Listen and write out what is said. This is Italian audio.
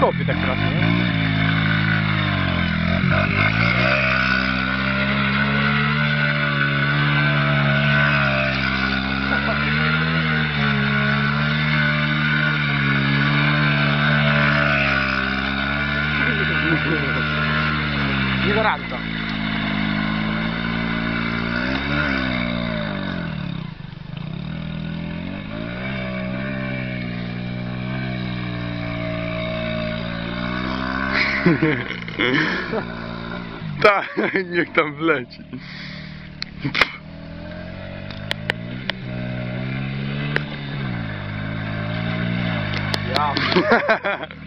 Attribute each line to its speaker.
Speaker 1: topie tak teraz, nie? Nie
Speaker 2: Tak, niech tam wleci.
Speaker 1: Ja.